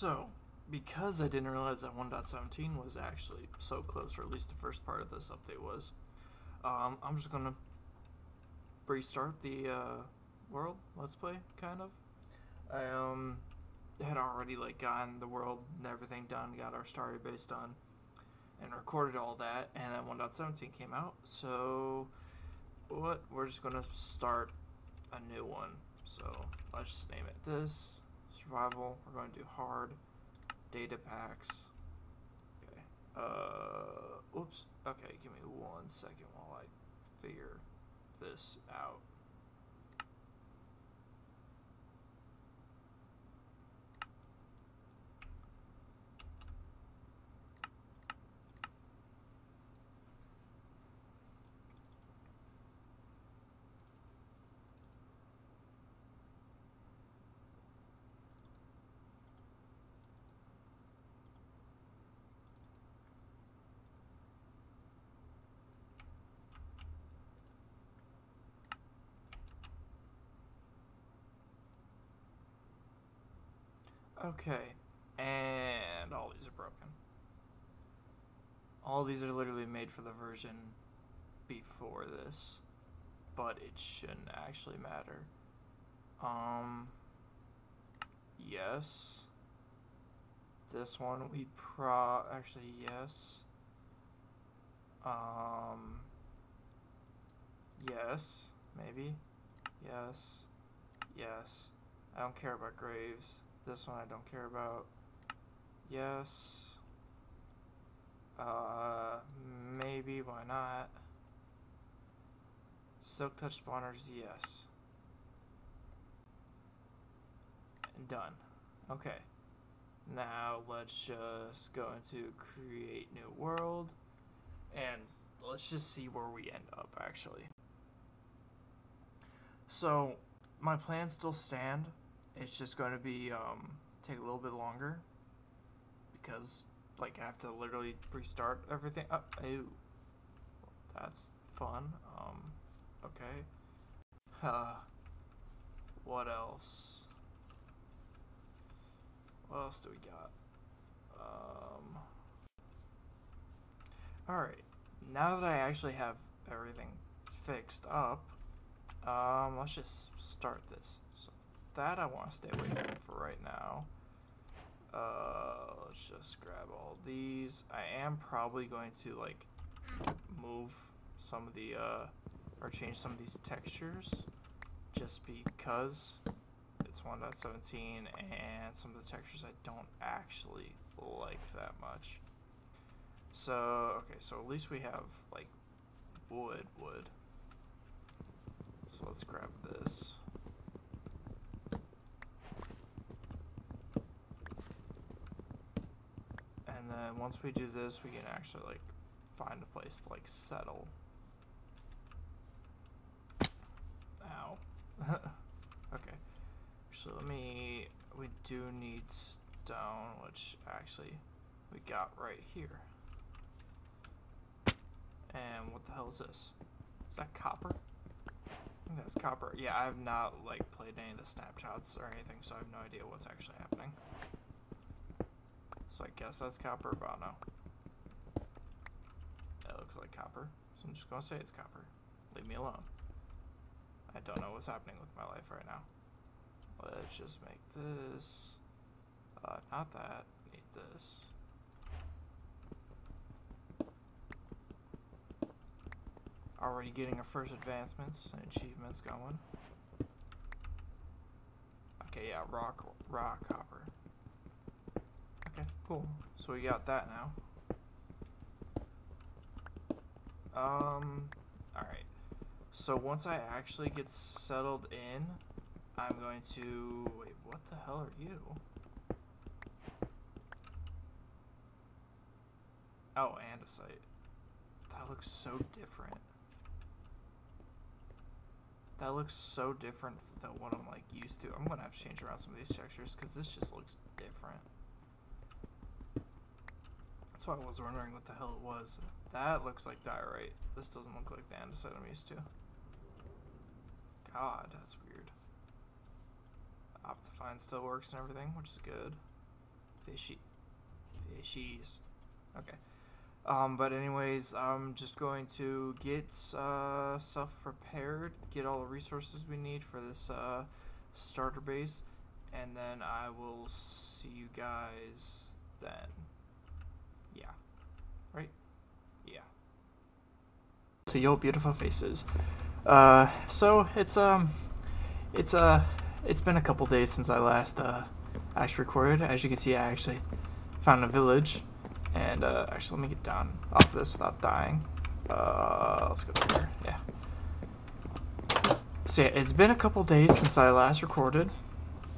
So, because I didn't realize that 1.17 was actually so close, or at least the first part of this update was, um, I'm just gonna restart the uh, world let's play, kind of. I um had already like gotten the world and everything done, got our starter base done, and recorded all that, and then 1.17 came out. So, what? We're just gonna start a new one. So let's just name it this survival. We're going to do hard data packs. Okay. Uh. Oops. Okay. Give me one second while I figure this out. Okay, and all these are broken. All these are literally made for the version before this, but it shouldn't actually matter. Um, yes. This one we pro actually yes. Um, yes, maybe, yes, yes. I don't care about graves. This one I don't care about. Yes. Uh, maybe, why not? Silk touch spawners, yes. And done. Okay. Now let's just go into create new world and let's just see where we end up actually. So my plans still stand it's just going to be um, take a little bit longer because like I have to literally restart everything. Oh, ew. that's fun. Um, okay. Uh, what else? What else do we got? Um, Alright, now that I actually have everything fixed up, um, let's just start this. That I want to stay away from for right now. Uh, let's just grab all these. I am probably going to like move some of the uh, or change some of these textures just because it's 1.17 and some of the textures I don't actually like that much. So, okay, so at least we have like wood, wood. So let's grab this. And then once we do this, we can actually like find a place to like settle. Ow. okay. So let me, we do need stone, which actually we got right here. And what the hell is this? Is that copper? I think that's copper. Yeah, I have not like played any of the snapshots or anything, so I have no idea what's actually happening. So I guess that's copper, but no. It looks like copper, so I'm just gonna say it's copper. Leave me alone. I don't know what's happening with my life right now. Let's just make this. Uh, not that. Need this. Already getting our first advancements and achievements going. Okay, yeah, rock, rock, copper. Cool. So we got that now. Um, alright. So once I actually get settled in, I'm going to... Wait, what the hell are you? Oh, andesite. That looks so different. That looks so different than what I'm like used to. I'm gonna have to change around some of these textures because this just looks different. That's why I was wondering what the hell it was. That looks like diorite. This doesn't look like the andesite I'm used to. God, that's weird. Optifine still works and everything, which is good. Fishy. Fishies. Okay. Um, but anyways, I'm just going to get uh, stuff prepared, get all the resources we need for this uh, starter base, and then I will see you guys then. Right? Yeah. To your beautiful faces. Uh, so it's um, it's uh, it's been a couple days since I last uh, actually recorded. As you can see, I actually found a village and uh, actually, let me get down off of this without dying. Uh, let's go there. Yeah. So yeah, it's been a couple days since I last recorded.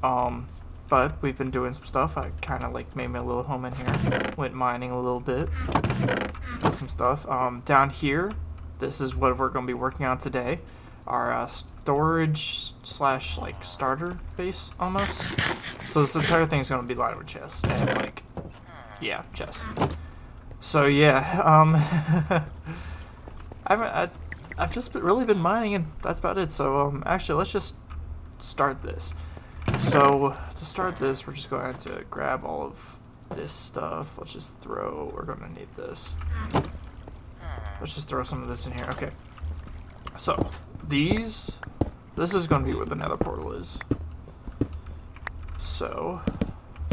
Um, but we've been doing some stuff. I kind of like made me a little home in here. Went mining a little bit. Some stuff. Um, down here, this is what we're going to be working on today. Our uh, storage slash like starter base almost. So this entire thing is going to be lined with chests and like yeah, chess. So yeah, um, I've I've just really been mining, and that's about it. So um, actually, let's just start this. So to start this, we're just going to grab all of this stuff. Let's just throw. We're gonna need this. Let's just throw some of this in here. Okay. So these, this is gonna be where the Nether portal is. So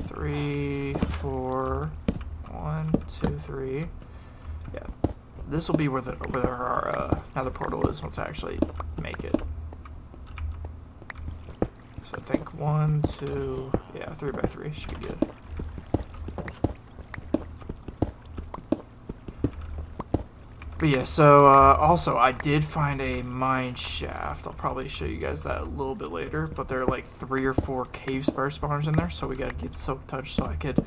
three, four, one, two, three. Yeah, this will be where the where our uh, nether portal is once I actually make it. So I think one, two, yeah, three by three should be good. But yeah, so uh, also I did find a mine shaft. I'll probably show you guys that a little bit later. But there are like three or four cave spider spawners in there, so we gotta get silk touch so I could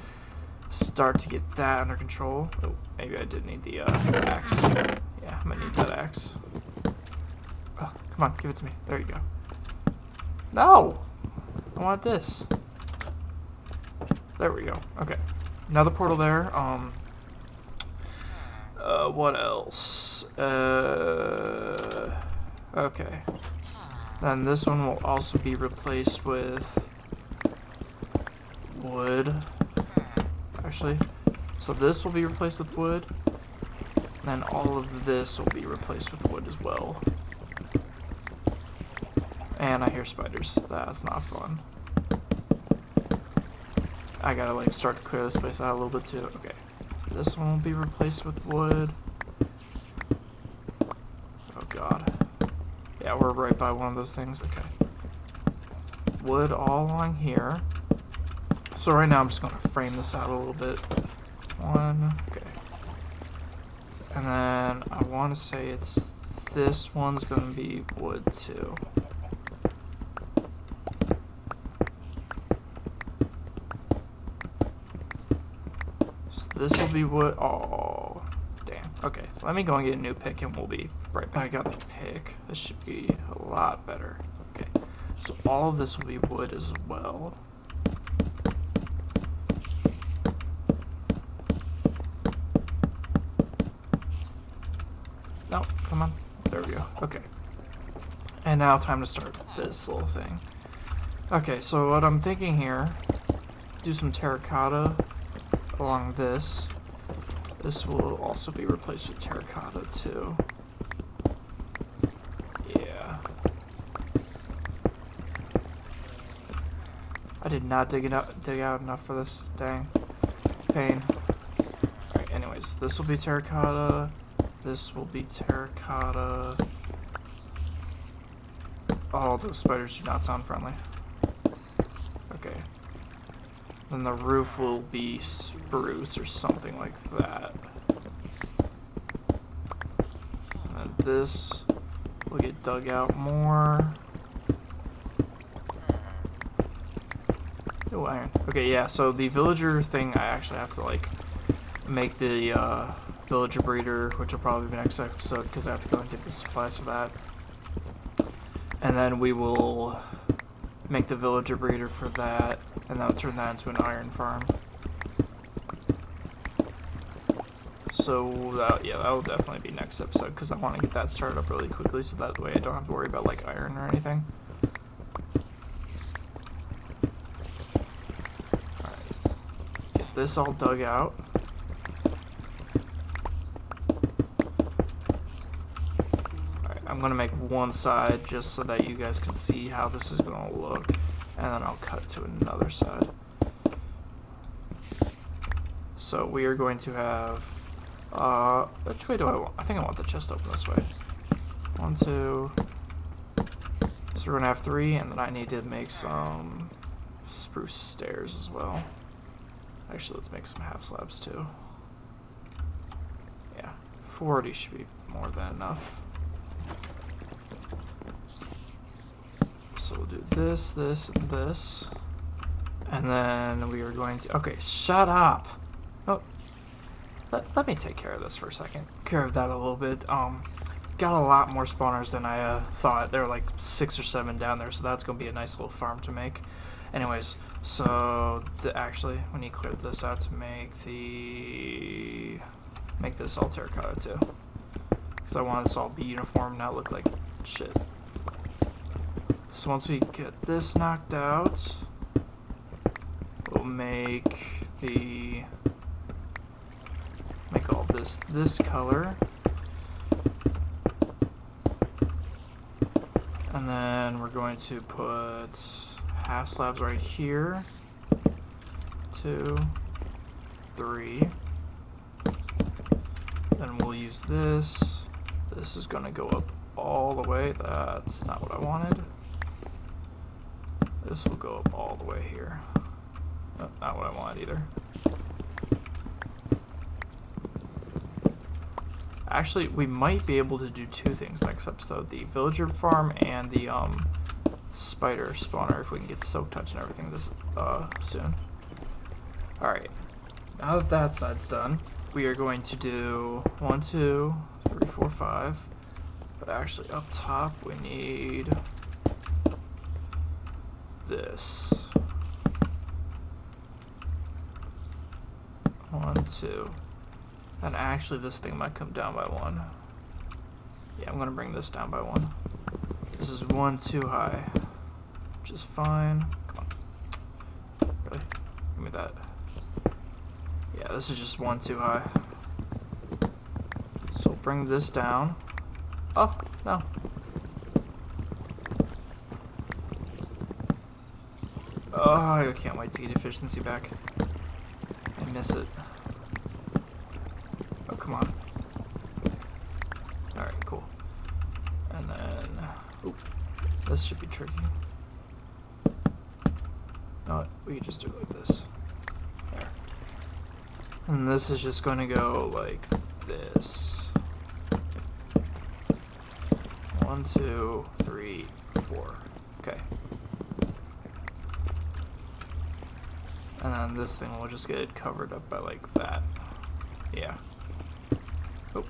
start to get that under control. Oh, maybe I did need the uh, axe. Yeah, I'm gonna need that axe. Oh, come on, give it to me. There you go. No! I want this. There we go. Okay. Another portal there. Um, uh, what else? Uh, okay. Then this one will also be replaced with wood. Actually, so this will be replaced with wood. And then all of this will be replaced with wood as well. And I hear spiders. That's not fun. I gotta like start to clear this place out a little bit too. Okay. This one will be replaced with wood. Oh god. Yeah, we're right by one of those things. Okay. Wood all along here. So right now I'm just going to frame this out a little bit. One. Okay. And then I want to say it's this one's going to be wood too. This will be what? Oh, damn. Okay, let me go and get a new pick and we'll be right back out the pick. This should be a lot better. Okay, so all of this will be wood as well. No, come on. There we go. Okay. And now time to start this little thing. Okay, so what I'm thinking here, do some terracotta along this. This will also be replaced with terracotta too. Yeah. I did not dig it out dig out enough for this. Dang. Pain. Alright, anyways, this will be terracotta. This will be terracotta. Oh, those spiders do not sound friendly. Okay. Then the roof will be spruce or something like that. And this will get dug out more. Oh, iron. Okay, yeah, so the villager thing, I actually have to, like, make the uh, villager breeder, which will probably be next episode, because I have to go and get the supplies for that. And then we will make the villager breeder for that, and that'll turn that into an iron farm. So that yeah, that will definitely be next episode because I want to get that started up really quickly so that way I don't have to worry about like iron or anything. Alright. this all dug out. I'm gonna make one side just so that you guys can see how this is gonna look, and then I'll cut to another side. So we are going to have, uh, which way do I want? I think I want the chest open this way. One, two. So we're gonna have three, and then I need to make some spruce stairs as well. Actually, let's make some half slabs too. Yeah, 40 should be more than enough. So we'll do this, this, and this. And then we are going to, okay, shut up. Oh, let, let me take care of this for a second. Care of that a little bit. Um, got a lot more spawners than I uh, thought. There were like six or seven down there, so that's gonna be a nice little farm to make. Anyways, so the, actually, we need to clear this out to make the make this all terracotta too, because I want this all be uniform, not look like shit. So once we get this knocked out, we'll make the make all this this color. And then we're going to put half slabs right here. Two, three. Then we'll use this. This is going to go up all the way. That's not what I wanted. This will go up all the way here. No, not what I wanted either. Actually, we might be able to do two things next episode. The villager farm and the um, spider spawner if we can get silk touch and everything this uh, soon. Alright, now that that side's done, we are going to do one, two, three, four, five. But actually up top we need this. One, two. And actually this thing might come down by one. Yeah, I'm gonna bring this down by one. This is one too high. Which is fine. Come on. Really? Give me that. Yeah, this is just one too high. So bring this down. Oh, no. Oh, I can't wait to get efficiency back. I miss it. Oh, come on. Alright, cool. And then... Oop, this should be tricky. No, we can just do it like this. There. And this is just going to go like this. One, two, three, four. Okay. And then this thing will just get covered up by like that. Yeah. Oh.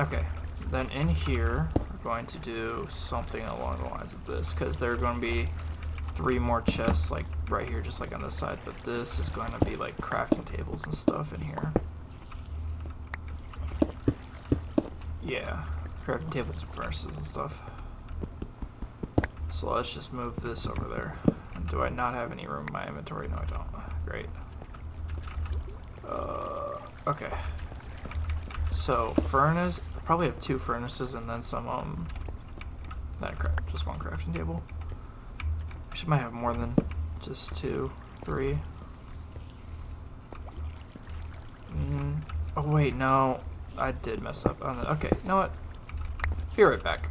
Okay. Then in here, we're going to do something along the lines of this, because there are going to be three more chests, like right here, just like on this side, but this is going to be like crafting tables and stuff in here. Yeah, crafting tables and furnaces and stuff. So let's just move this over there. And do I not have any room in my inventory? No, I don't. Great. Uh, okay. So furnace, probably have two furnaces and then some um, that cra just one crafting table. Actually, might have more than just two, three. Mm. Oh wait, no, I did mess up on the. Okay, you know what? Be right back.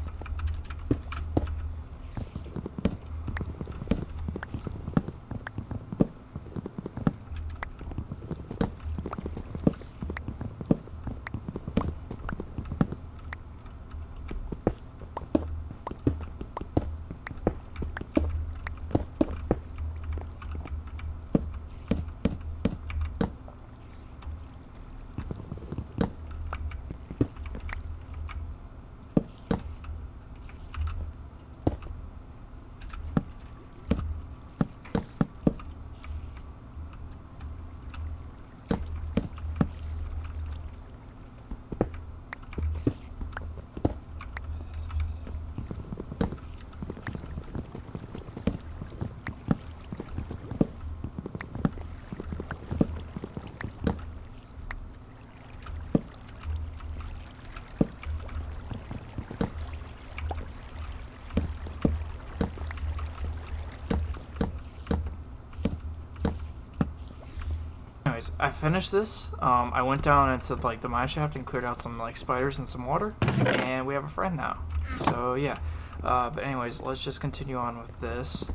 Anyways, I finished this. Um, I went down into like the mine shaft and cleared out some like spiders and some water, and we have a friend now. So yeah. Uh, but anyways, let's just continue on with this.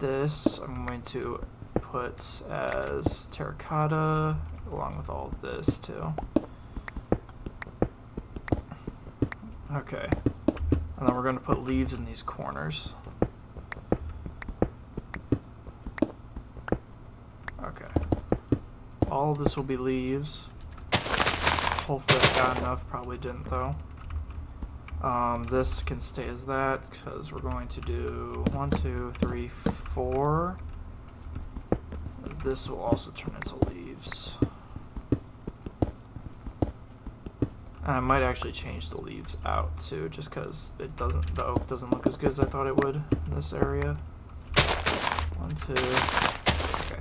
This I'm going to put as terracotta along with all this too. Okay. And then we're going to put leaves in these corners. Okay. All this will be leaves. Hopefully I got enough. Probably didn't though. Um, this can stay as that because we're going to do one, two, three, four. This will also turn into leaves. And I might actually change the leaves out too, just because it doesn't the oak doesn't look as good as I thought it would in this area. One, two. Okay.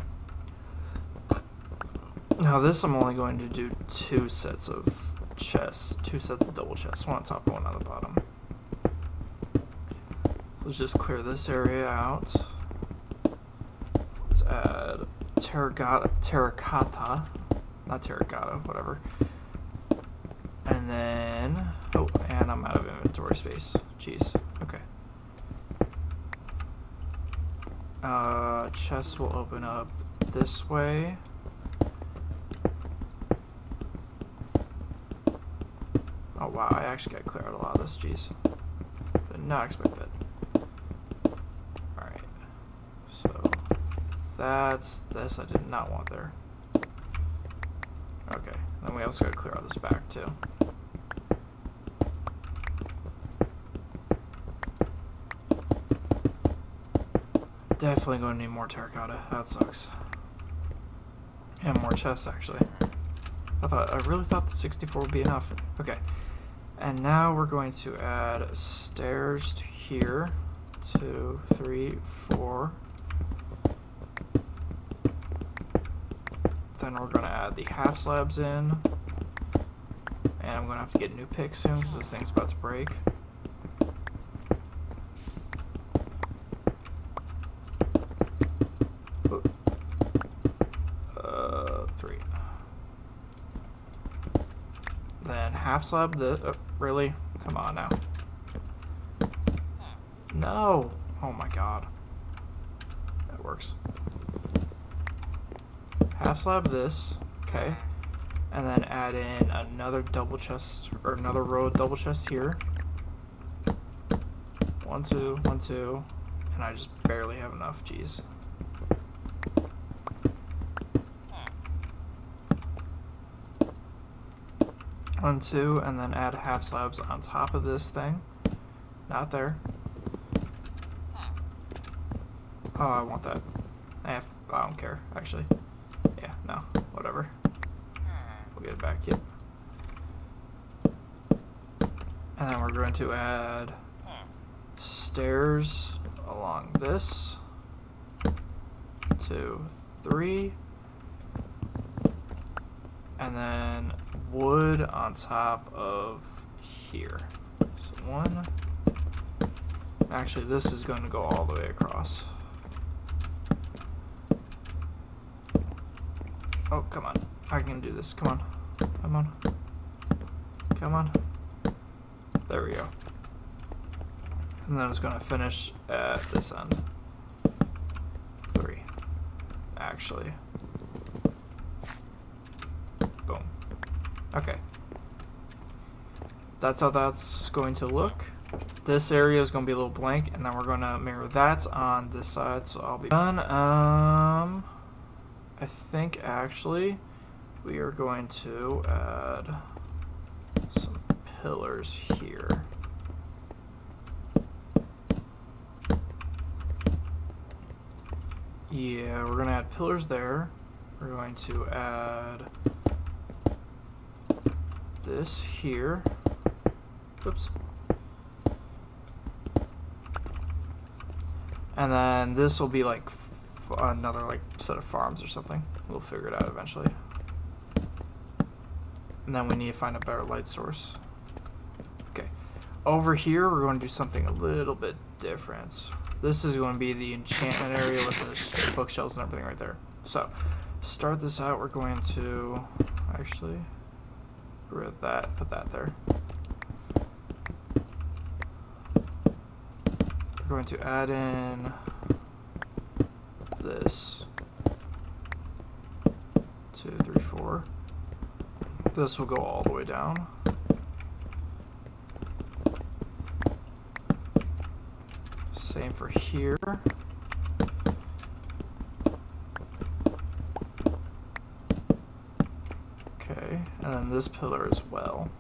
Now this I'm only going to do two sets of chests, two sets of double chests, one on top and one on the bottom. Let's just clear this area out. Let's add terracotta, terracotta, not terracotta, whatever. And then, oh, and I'm out of inventory space. Jeez, okay. Uh, chest will open up this way. Oh wow, I actually gotta clear out a lot of this, jeez. Did not expect that. Alright. So, that's this I did not want there. Okay, then we also gotta clear out this back too. Definitely going to need more terracotta. That sucks. And more chests, actually. I thought I really thought the 64 would be enough. Okay. And now we're going to add stairs to here. Two, three, four. Then we're going to add the half slabs in. And I'm going to have to get new picks soon because this thing's about to break. Half slab the uh, really? Come on now. No! Oh my god. That works. Half slab this okay. And then add in another double chest or another row of double chests here. One two one two. And I just barely have enough jeez one, two, and then add half slabs on top of this thing. Not there. Oh, I want that. Eh, I don't care, actually. Yeah, no, whatever. We'll get it back, yep. And then we're going to add stairs along this. Two, three. And then wood on top of here. So one. Actually, this is going to go all the way across. Oh, come on. I can do this. Come on. Come on. Come on. There we go. And then it's going to finish at this end. Three. Actually. Okay. That's how that's going to look. This area is going to be a little blank, and then we're going to mirror that on this side, so I'll be done. Um, I think, actually, we are going to add some pillars here. Yeah, we're going to add pillars there. We're going to add this here. Oops. And then this will be like another like set of farms or something. We'll figure it out eventually. And then we need to find a better light source. Okay. Over here, we're going to do something a little bit different. This is going to be the enchantment area with the bookshelves and everything right there. So, start this out, we're going to actually rid of that, put that there. We're going to add in this. Two, three, four. This will go all the way down. Same for here. Okay, and then this pillar as well.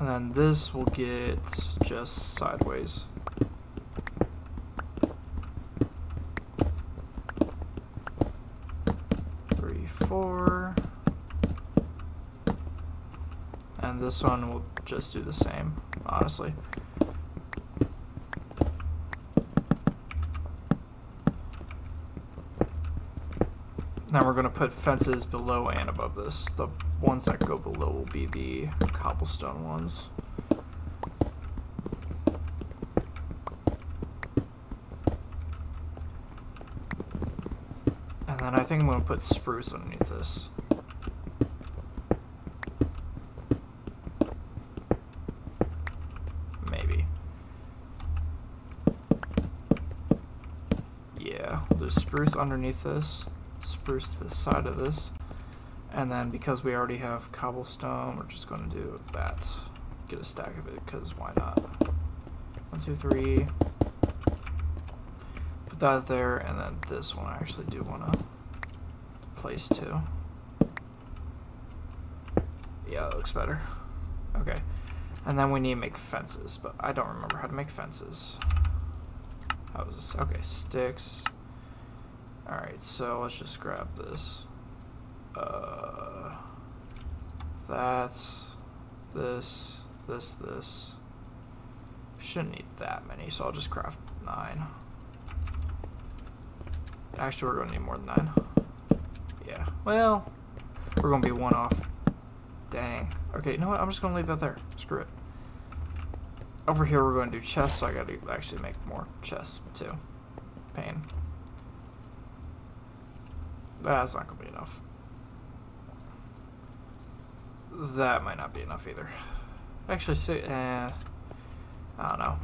And then this will get just sideways. Three, four. And this one will just do the same, honestly. Now we're going to put fences below and above this. The ones that go below will be the cobblestone ones. And then I think I'm going to put spruce underneath this. Maybe. Yeah, we'll spruce underneath this spruce the side of this. And then because we already have cobblestone, we're just going to do that. Get a stack of it, because why not? One, two, three. Put that there, and then this one I actually do want to place too. Yeah, that looks better. Okay. And then we need to make fences, but I don't remember how to make fences. How was this? Okay, sticks. Alright, so let's just grab this. Uh, that's this, this, this. Shouldn't need that many, so I'll just craft nine. Actually, we're going to need more than nine. Yeah, well, we're going to be one off. Dang. Okay, you know what? I'm just going to leave that there. Screw it. Over here, we're going to do chests, so I got to actually make more chests, too. Pain. That's not gonna be enough. That might not be enough either. Actually, say, eh, I don't know.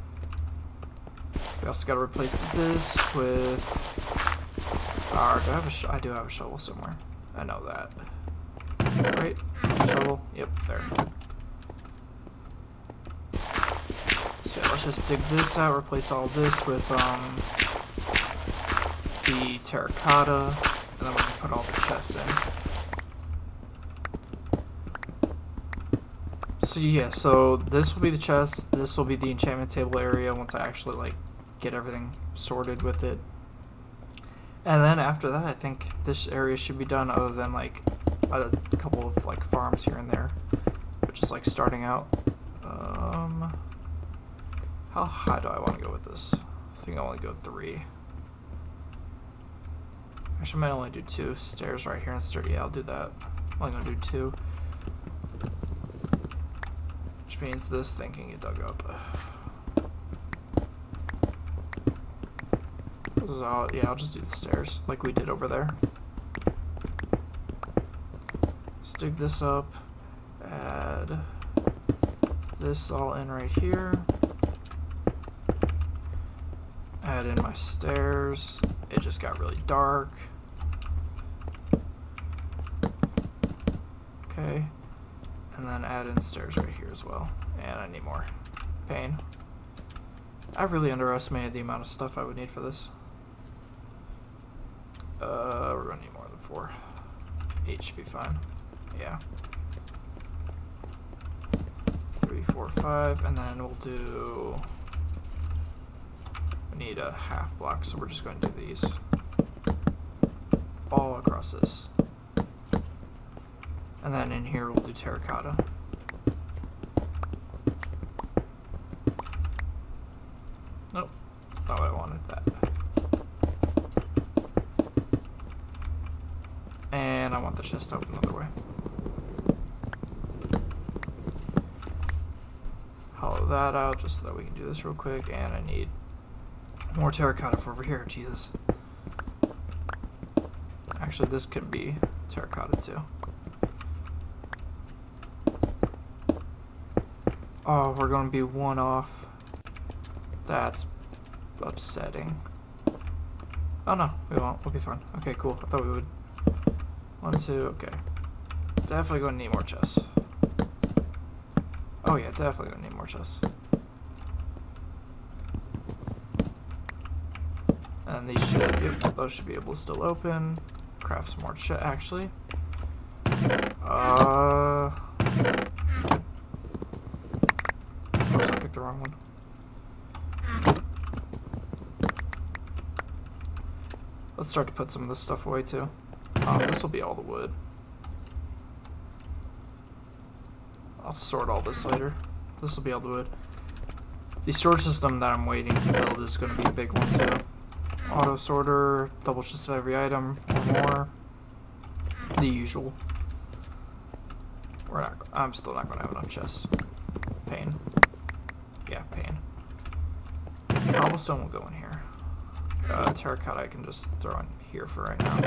We also gotta replace this with. Our, do I have a? I do have a shovel somewhere. I know that. Right, shovel. Yep, there. So yeah, let's just dig this out. Replace all this with um the terracotta and then we can put all the chests in. So yeah, so this will be the chest, this will be the enchantment table area once I actually like get everything sorted with it. And then after that I think this area should be done other than like a couple of like farms here and there. Which is like starting out. Um, how high do I want to go with this? I think I want to go three. Actually, I might only do two stairs right here instead. Yeah, I'll do that. I'm only gonna do two. Which means this thing can get dug up. All, yeah, I'll just do the stairs like we did over there. Let's dig this up. Add this all in right here. Add in my stairs. It just got really dark. Okay. And then add in stairs right here as well. And I need more. Pain. I really underestimated the amount of stuff I would need for this. Uh, we're gonna need more than four. Eight should be fine. Yeah. Three, four, five, and then we'll do... Need a half block, so we're just going to do these. All across this. And then in here we'll do terracotta. Nope, thought I wanted that. And I want the chest open the other way. Hollow that out just so that we can do this real quick. And I need More terracotta for over here, Jesus. Actually, this could be terracotta too. Oh, we're gonna be one off. That's upsetting. Oh no, we won't. We'll be fine. Okay, cool. I thought we would. One, two, okay. Definitely gonna need more chests. Oh yeah, definitely gonna need more chests. And these should, yep, those should be able to still open. Craft some more shit, actually. Uh... Course I picked the wrong one. Let's start to put some of this stuff away too. Um, this will be all the wood. I'll sort all this later. This will be all the wood. The storage system that I'm waiting to build is going to be a big one too. Auto sorter, double chest of every item, or more. The usual. We're not. I'm still not going to have enough chests. Pain. Yeah, pain. Cobblestone will go in here. Uh, terracotta I can just throw in here for right now.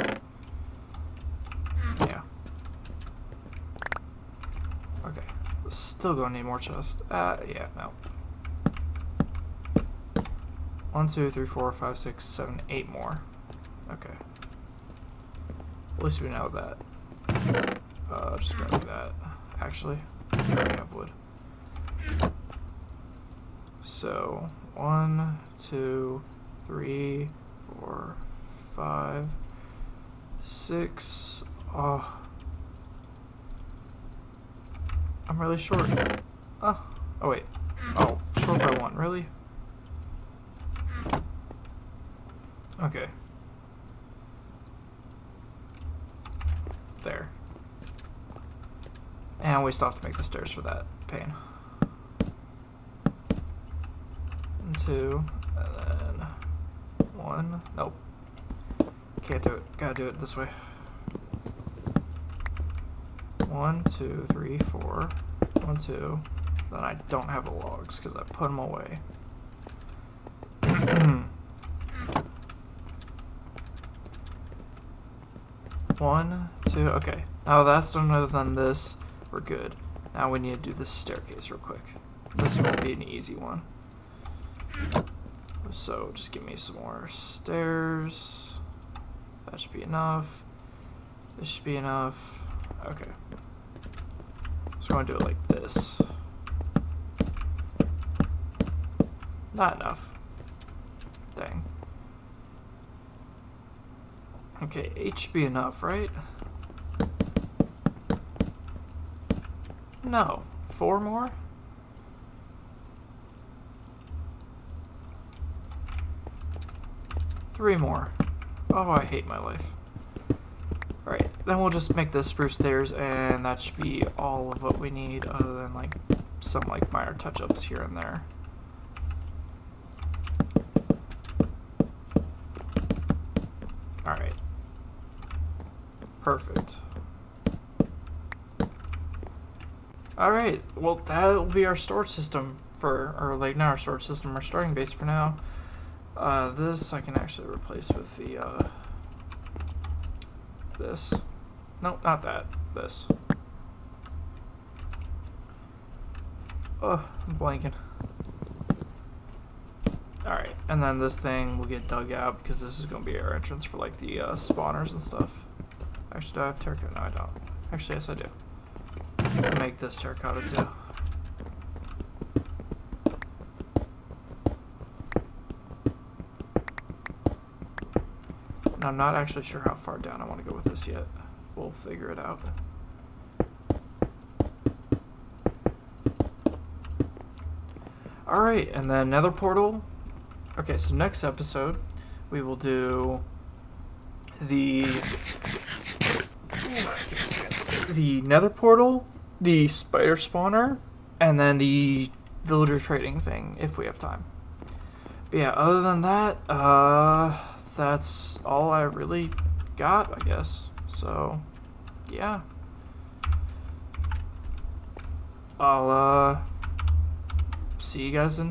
Yeah. Okay. Still gonna need more chests. Uh, yeah, no. One, two, three, four, five, six, seven, eight more. Okay. At least we know that. Uh, just grab that. Actually, I have wood. So, one, two, three, four, five, six. Oh. I'm really short. Oh. Oh, wait. Oh, short by one. Really? Okay. There. And we still have to make the stairs for that pain. Two, and then one. Nope. Can't do it. Gotta do it this way. One, two, three, four. One, two. Then I don't have the logs because I put them away. One, two, okay. Now that's done other than this. We're good. Now we need to do this staircase real quick. This won't be an easy one. So just give me some more stairs. That should be enough. This should be enough. Okay. So I'm gonna do it like this. Not enough. Dang. Okay, H should be enough, right? No. Four more? Three more. Oh, I hate my life. Alright, then we'll just make the spruce stairs, and that should be all of what we need, other than, like, some, like, minor touch-ups here and there. Alright. Perfect. Alright, well, that'll be our storage system for, or, like, not our storage system, our starting base for now. Uh, this I can actually replace with the, uh, this. No, not that. This. Oh, I'm blanking. Alright, and then this thing will get dug out because this is going to be our entrance for like the uh, spawners and stuff. Actually, do I have terracotta? No, I don't. Actually, yes, I do. Make this terracotta too. And I'm not actually sure how far down I want to go with this yet. We'll figure it out. Alright, and then nether portal. Okay, so next episode, we will do the the nether portal, the spider spawner, and then the villager trading thing if we have time. But yeah, other than that, uh that's all I really got, I guess. So, yeah. I'll, uh, see you guys in